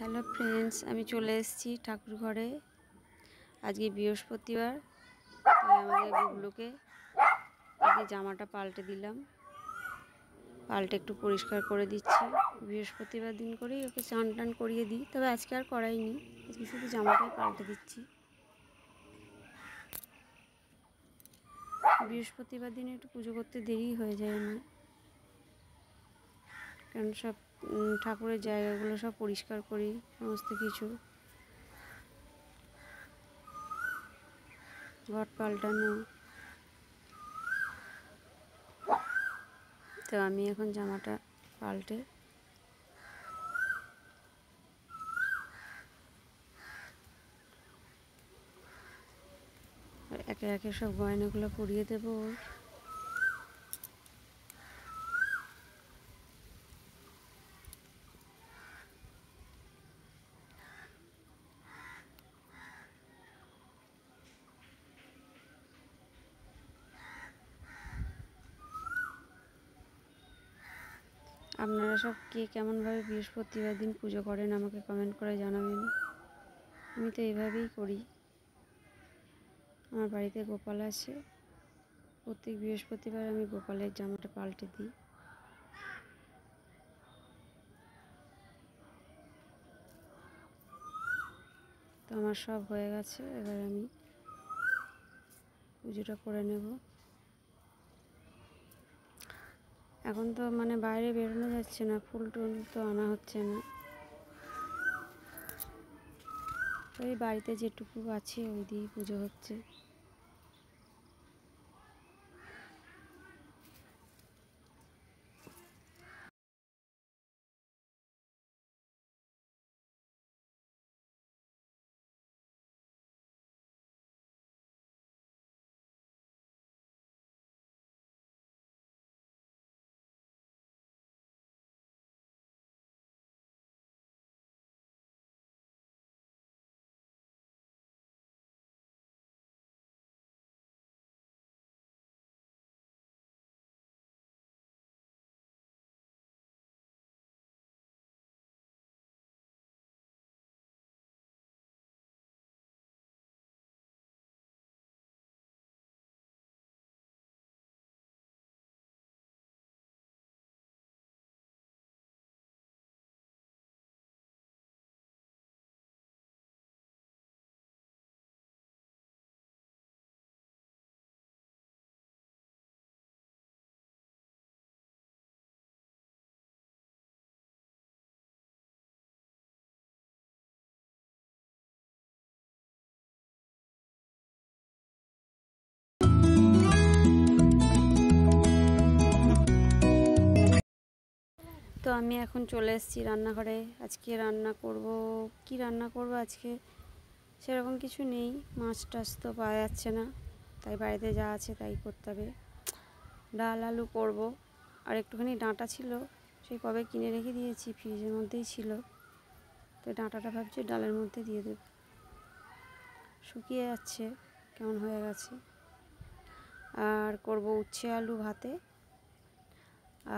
Hello friends, আমি চলে এসেছি ঠাকুর ঘরে আজকে বৃহস্পতিবার, তাই আমাদের গুগলুকে আজকে জামাটা পাল্টে দিলাম। পাল্টে একটু পরিষ্কার করে দিচ্ছি। বৃহস্পতিবার দিন করেই ওকে চান টান করিয়ে দিই, তবে আজকে আর করাইনি। আজকে শুধু জামাটাই পাল্টে দিচ্ছি। বৃহস্পতিবার দিনে একটু পুজো করতে দেরি হয়ে যায় আমার। কারণ সব ঠাকুরের জায়গাগুলো সব পরিষ্কার করি, সমস্ত কিছু। ঘট পাল্টানো। তো আমি এখন জামাটা পাল্টে একে একে সব গয়নাগুলো পরিয়ে দেবো। আপনারা সব কে কেমনভাবে বৃহস্পতিবার দিন পুজো করেন আমাকে কমেন্ট করে জানাবেন। আমি তো এইভাবেই করি। আমার বাড়িতে গোপাল আছে। প্রত্যেক বৃহস্পতিবার আমি গোপালের জামাটা পাল্টে দিই। তো আমার সব হয়ে গেছে, এবার আমি পুজোটা করে নেব। এখন তো মানে বাইরে বেরোনো যাচ্ছে না, ফুল টুল তো আনা হচ্ছে না। ওই বাড়িতে যেটুকু আছে ওই দিয়েই পুজো হচ্ছে। তো আমি এখন চলে এসেছি রান্নাঘরে। আজকে রান্না করব, কি রান্না করব আজকে? সেরকম কিছু নেই, মাছ টাছ তো পাওয়া যাচ্ছে না, তাই বাড়িতে যা আছে তাই করতে হবে। ডাল, আলু করব, আর একটুখানি ডাঁটা ছিল, সেই কবে কিনে রেখে দিয়েছি, ফ্রিজের মধ্যেই ছিল। তো ডাঁটাটা ভাবছি ডালের মধ্যে দিয়ে দেব। শুকিয়ে যাচ্ছে, কেমন হয়ে গেছে। আর করব উচ্ছে আলু ভাতে।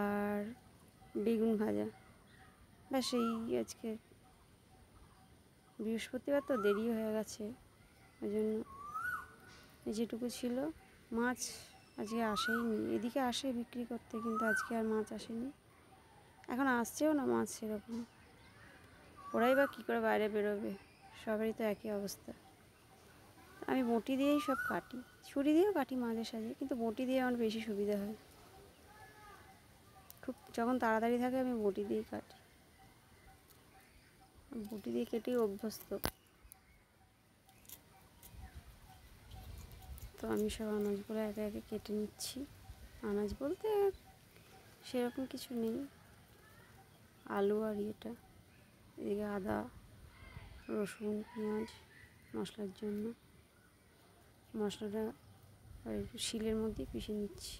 আর বেগুন ভাজা। ব্যাস এই আজকে বৃহস্পতিবার তো দেরি হয়ে গেছে, ওই জন্য যেটুকু ছিল। মাছ আজকে আসেইনি, এদিকে আসে বিক্রি করতে কিন্তু আজকে আর মাছ আসেনি। এখন আসছেও না মাছ সেরকম। ওরাই বা কী করে বাইরে বেরোবে, সবারই তো একই অবস্থা। আমি বটি দিয়েই সব কাটি, ছুরি দিয়েও কাটি মাঝে সাঝে, কিন্তু বটি দিয়ে আমার বেশি সুবিধা হয়। খুব যখন তাড়াতাড়ি থাকে আমি বটি দিয়েই কাটি। বটি দিয়ে কেটেই অভ্যস্ত। তো আমি সব আনাজগুলো একে একে কেটে নিচ্ছি। আনাজ বলতে সেরকম কিছু নেই। আলু আর ইয়েটা, এদিকে আদা, রসুন, পেঁয়াজ মশলার জন্য। মশলাটা একটু শিলের মধ্যেই পিষে নিচ্ছি।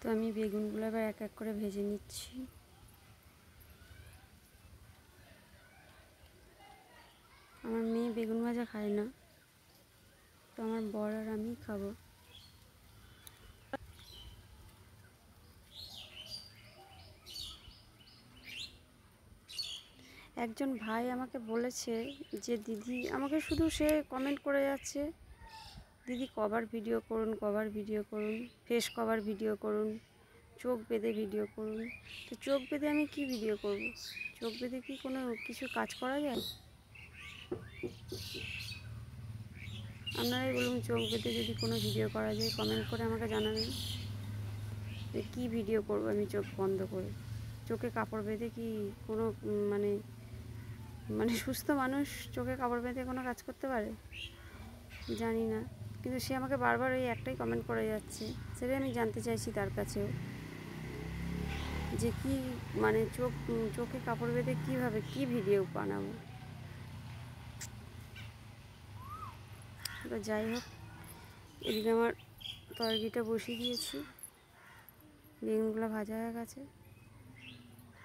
তো আমি বেগুনগুলো এবার এক এক করে ভেজে নিচ্ছি। আমার মেয়ে বেগুন ভাজা খায় না, তো আমার বর আর আমি খাব। একজন ভাই আমাকে বলেছে যে, দিদি, আমাকে শুধু সে কমেন্ট করে যাচ্ছে দিদি কভার ভিডিও করুন, কভার ভিডিও করুন ফেস কভার ভিডিও করুন, চোখ বেঁধে ভিডিও করুন। তো চোখ বেঁধে আমি কি ভিডিও করব? চোখ বেঁধে কি কোনো কিছু কাজ করা যায়? আপনারাই বলুন চোখ বেঁধে যদি কোনো ভিডিও করা যায় কমেন্ট করে আমাকে জানাবেন। যে কী ভিডিও করব আমি চোখ বন্ধ করে? চোখে কাপড় বেঁধে কি কোনো মানে মানে সুস্থ মানুষ চোখে কাপড় বেঁধে কোনো কাজ করতে পারে? জানি না। কিন্তু সে আমাকে বারবার ওই একটাই কমেন্ট করে যাচ্ছে সেটাই আমি জানতে চাইছি তার কাছেও। যে কি মানে চোখ চোখে কাপড় বেঁধে কীভাবে কী ভিডিও বানাবো? যাই হোক, এদিকে আমার তরকারিটা বসিয়ে দিয়েছি। বেগুনগুলো ভাজা হয়ে গেছে।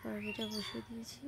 তরকারিটা বসিয়ে দিয়েছি।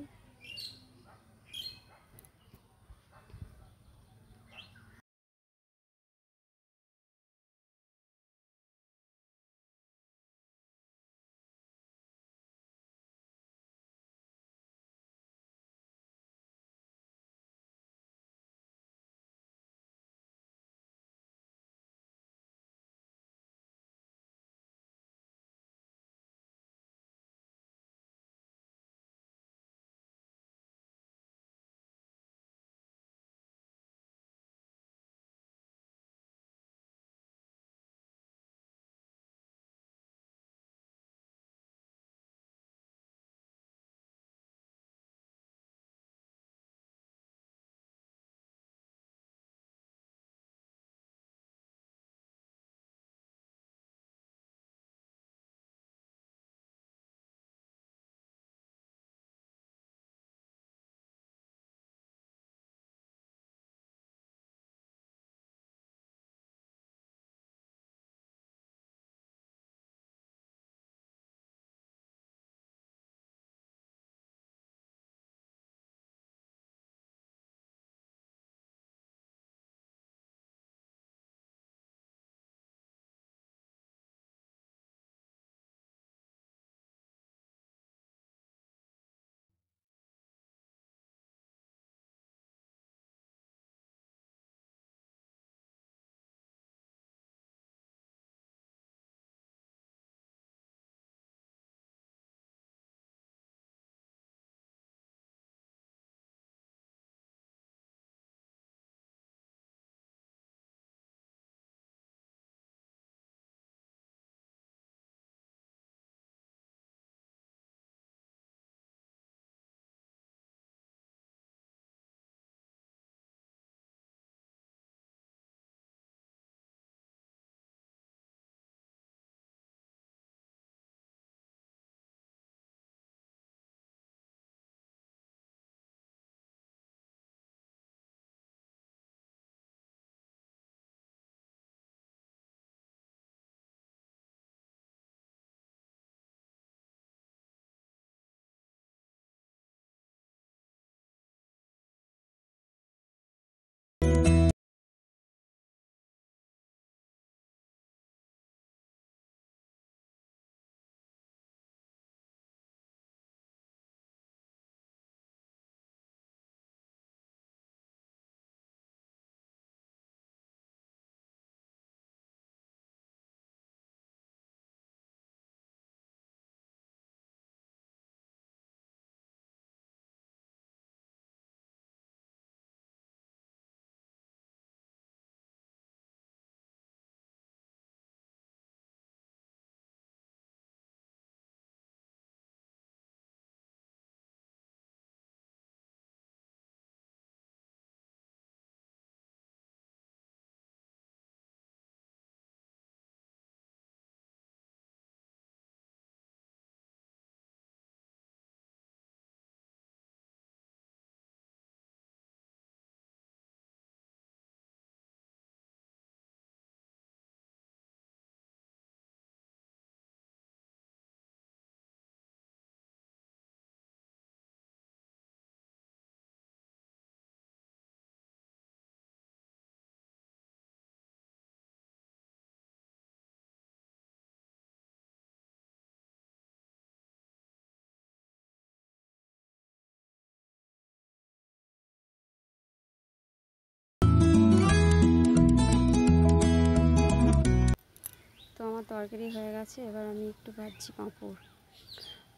তরকারি হয়ে গেছে, এবার আমি একটু ভাজছি পাঁপড়।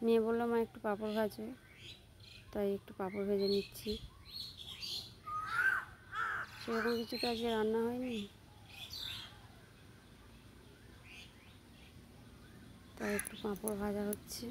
মেয়ে বলল, মা, একটু পাঁপড় ভাজো। তাই একটু পাঁপড় ভেজে নিচ্ছি। সেরকম কিছু তো আজকে রান্না হয়নি? তাই একটু পাঁপড় ভাজা হচ্ছে।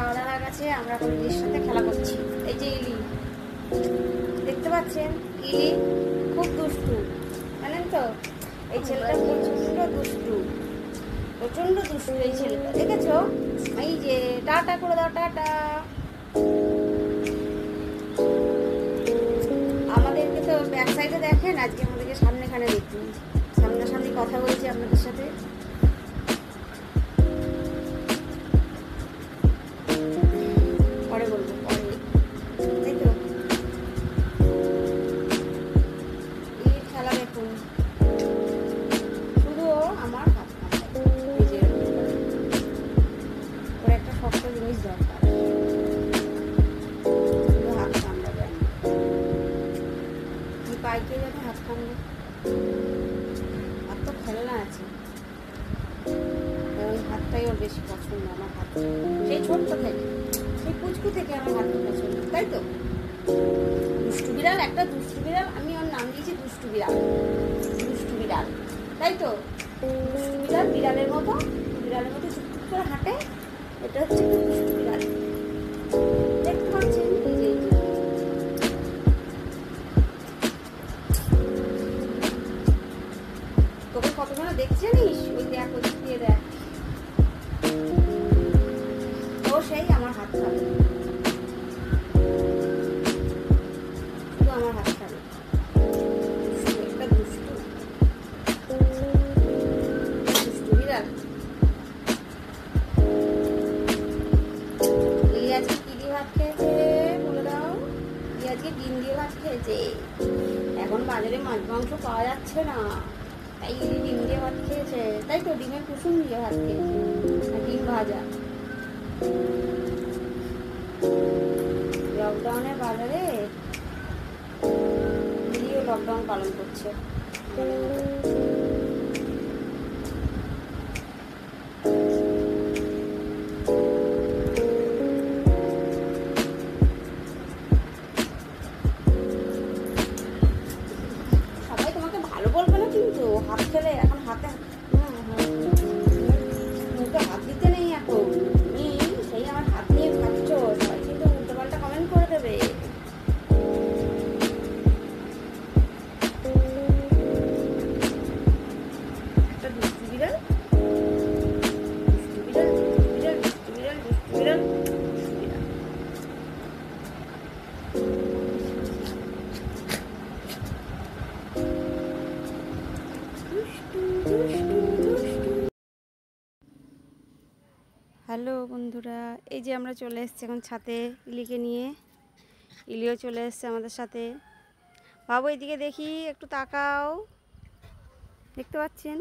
খাওয়া দাওয়া গেছে, আমরা এখন ইলির সাথে খেলা করছি। এই যে ইলি। দেখতে পাচ্ছেন? ইলি খুব দুষ্টু, জানেন তো? এই ছেলেটা প্রচণ্ড দুষ্টু প্রচণ্ড দুষ্টু এই ছেলেটা। দেখেছ? এই যে, টাটা করে দাও, টাটা। আমাদেরকে তো ব্যাক সাইডে দেখেন, আজকে আমাদেরকে সামনেখানে দেখুন। সামনাসামনি কথা বলছি আপনাদের সাথে। যেন আর তো খেলনা আছে। ওই হাতটাই ওর বেশি পছন্দ, আমার হাত সেই ছোট্ট থেকে, সেই পুচকু থেকে আমার হাত পছন্দ, তাই তো? দুষ্টু বিড়াল, একটা দুষ্টু বিড়াল, আমি ওর নাম দিয়েছি দুষ্টু বিড়াল। দুষ্টু বিড়াল, তাই তো? দুষ্টু বিড়াল বিড়ালের মতো বিড়ালের মতো চুপচুপ করে হাঁটে, এটা হচ্ছে দুষ্টু এখন বাজারে মাছ মাংস পাওয়া যাচ্ছে না। তাই ডিম দিয়ে ভাত খেয়েছে। তাই তো ডিমের কুসুম দিয়ে ভাত খেয়েছে ডিম ভাজা। লকডাউনের বাজারে দিদিও লকডাউন পালন করছে। হাত খেলে এখন হাতে হ্যালো বন্ধুরা, এই যে আমরা চলে এসেছি এখন ছাতে ইলিকে নিয়ে। ইলিও চলে এসছে আমাদের সাথে। বাবু, এদিকে দেখি, একটু তাকাও। দেখতে পাচ্ছেন?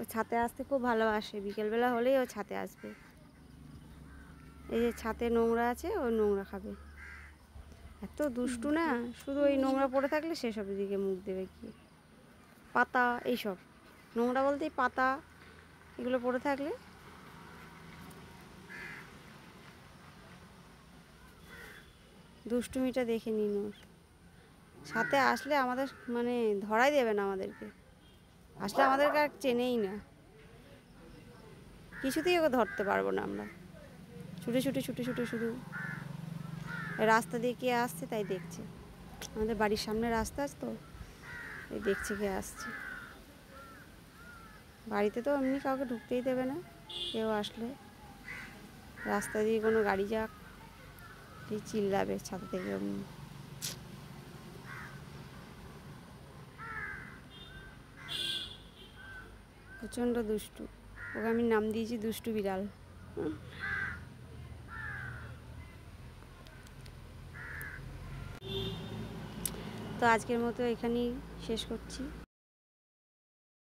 ও ছাতে আসতে খুব ভালোবাসে। বিকেলবেলা হলেই ও ছাতে আসবে। এই যে ছাতে নোংরা আছে, ও নোংরা খাবে। এত দুষ্টু না? শুধু ওই নোংরা পড়ে থাকলে সেসব দিকে মুখ দেবে কি? পাতা, এইসব। নোংরা বলতেই পাতা। এগুলো পড়ে থাকলে? দুষ্টুমিটা দেখে নিন সাথে আসলে আমাদের মানে ধরাই দেবে না আমাদেরকে। আসলে আমাদেরকে আর চেনেই না। কিছুতেই ওকে ধরতে পারব না আমরা। ছুটে ছুটে ছুটে ছুটে শুধু। রাস্তা দিয়ে কে আসছে তাই দেখছে। আমাদের বাড়ির সামনে রাস্তা আছে তো, এই দেখছে কে আসছে। বাড়িতে তো এমনি কাউকে ঢুকতেই দেবে না, কেউ আসলে। রাস্তা দিয়ে কোনো গাড়ি যাক, এই চিল্লাবে ছাতা থেকে এমনি। প্রচণ্ড দুষ্টু। ওকে আমি নাম দিয়েছি দুষ্টু বিড়াল। তো আজকের মতো এখানেই শেষ করছি।